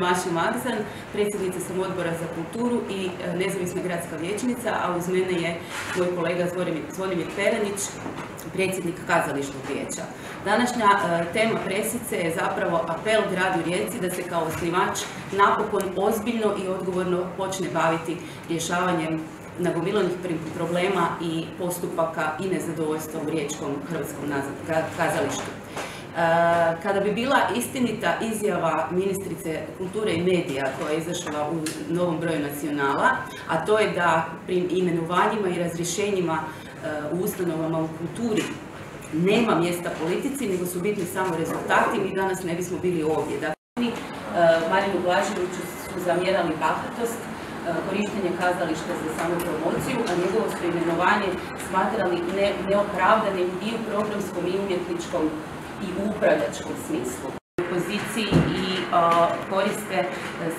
Maša Magzan, predsjednica sam odbora za kulturu i e, nezavisna gradska vijećnica, a uz mene je moj kolega Zvonimir Peranić, predsjednik kazališnog vijeća. Današnja e, tema presice je zapravo apel gradu Rijeci da se kao osnivač napokon ozbiljno i odgovorno počne baviti rješavanjem nagomilanih problema i postupaka i nezadovoljstva u Riječkom hrvatskom kazalištu. Kada bi bila istinita izjava ministrice kulture i medija koja je izašla u novom broju nacionala, a to je da pri imenovanjima i razrješenjima u ustanovama u kulturi nema mjesta politici, nego su bitni samo rezultati, mi danas ne bismo bili ovdje. Dakle, Marinu Blaževiću su zamjerali bahatost, korištenje kazališta za samu promociju, a njegovo su imenovanje smatrali neopravdanim i u programskom i umjetničkom i u upravljačkom smislu poziciji i koriste e,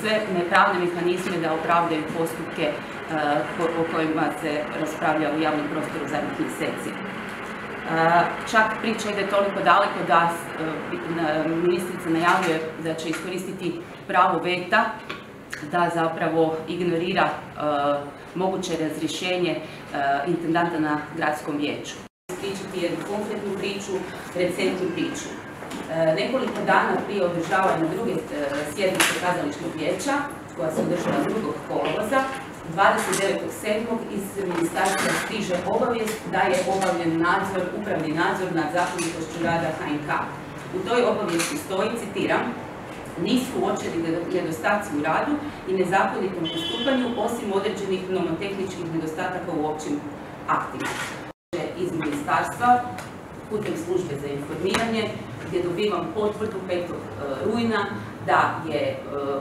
sve nepravne mehanizme da opravdaju postupke e, o kojima se raspravlja u javnom prostoru zadnjih mjeseci. E, čak priča ide toliko daleko da ministrica najavljuje da će iskoristiti pravo veta da zapravo ignorira moguće razrješenje intendanta na gradskom vijeću ispričati jednu konkretnu priču, recentnu priču. E, nekoliko dana prije održavanja druge e, sjednice kazališnog vijeća, koja se održala 2. kolovoza, 29.7. iz ministarstva stiže obavijest da je obavljen nadzor, upravni nadzor nad zakonitošću rada HNK. U toj obavijesti stoji, citiram, nisu uočeni nedostaci u radu i nezakonitom postupanju osim određenih nomotehničkih nedostataka u općim aktima iz ministarstva putem službe za informiranje gdje dobivam potvrdu 5. E, rujna da je e,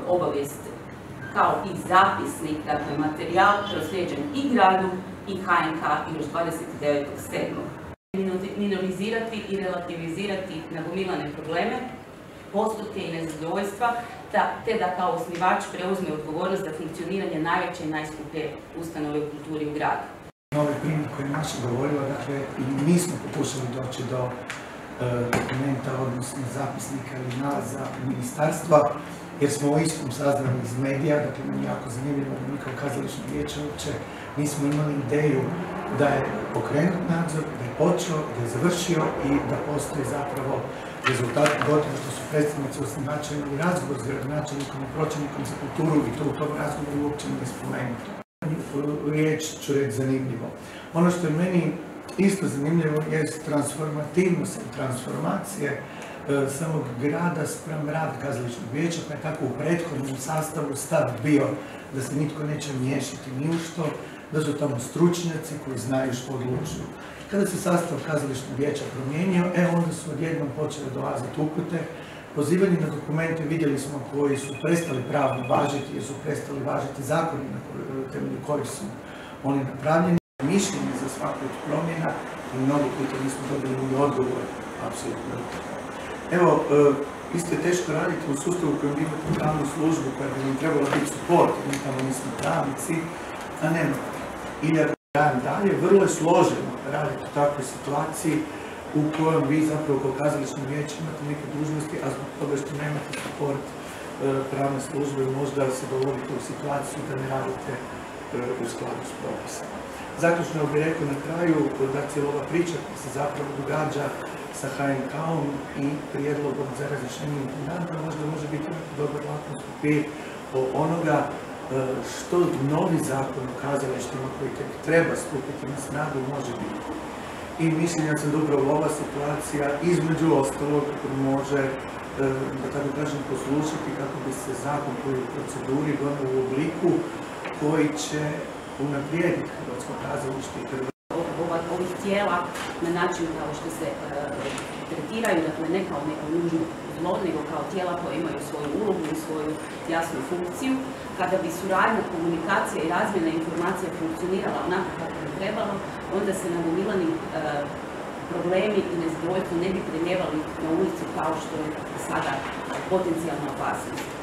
obavijest kao i zapisnik, dakle materijal proslijeđen i gradu i HNK još 29.7. Minorizirati i relativizirati nagomilane probleme, postupke i nezadovoljstva, te da kao osnivač preuzme odgovornost za funkcioniranje najveće i najskuplje ustanove u kulturi u gradu ovaj primjer koji je naša govorila, dakle, i mi smo pokušali doći do e, dokumenta, odnosno zapisnika ili nalaza ministarstva, jer smo o istom saznali iz medija, dakle, meni jako zanimljivo da mi kao kazalično vijeće uopće nismo imali ideju da je pokrenut nadzor, da je počeo, da je završio i da postoji zapravo rezultat gotovo što su predstavnici osnivača imali razgovor s gradonačelnikom i pročelnikom za kulturu i to u tom razgovoru uopće nije spomenuto riječ ću reći zanimljivo. Ono što je meni isto zanimljivo je transformativnost transformacije e, samog grada sprem rad kazaličnog vijeća, pa je tako u prethodnom sastavu stav bio da se nitko neće miješati ni u što, da su tamo stručnjaci koji znaju što odlučuju. Kada se sastav kazaličnog vijeća promijenio, e onda su odjednom počele dolaziti upute Pozivanje na dokumente vidjeli smo koji su prestali pravno važiti jer su prestali važiti zakoni na temelju koji su oni napravljeni. Mišljenje za svaku od promjena i mnogo puta nismo dobili ni odgovor, apsolutno. Evo, e, isto je teško raditi u sustavu kojem imate pravnu službu koja bi nam trebala biti support, mi tamo nismo pravnici, a nema. I da dalje, vrlo je složeno raditi u takvoj situaciji u kojem vi zapravo kao kazalično vijeće imate neke dužnosti, a zbog toga što nemate support e, pravne službe možda se dovodite u situaciju da ne radite e, u skladu s propisama. Zaključno bih rekao na kraju da cijela ova priča se zapravo događa sa HNK-om i prijedlogom za razrješenje intendanta možda može biti dobar papir o onoga e, što novi zakon o kazalištima koji treba stupiti na snagu može biti i mišljenja sam upravo ova situacija između ostalog može e, da tako kažem poslušati kako bi se zakon koji je u proceduri donio u obliku koji će unaprijediti Hrvatsko kazalište i ovih tijela na način kao što se e, tretiraju, dakle ne kao neko nužno zlo, nego kao tijela koje imaju svoju ulogu i svoju jasnu funkciju. Kada bi suradnja, komunikacija i razmjena informacija funkcionirala onako kako bi trebalo, onda se nagomilani e, problemi i nezadovoljstvo ne bi prelijevali na ulicu kao što je sada potencijalna opasnost.